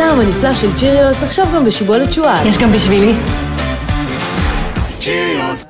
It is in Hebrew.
הטעם הנפלא של צ'יריוס עכשיו גם בשיבולת שועל. יש גם בשבילי. צ'יריוס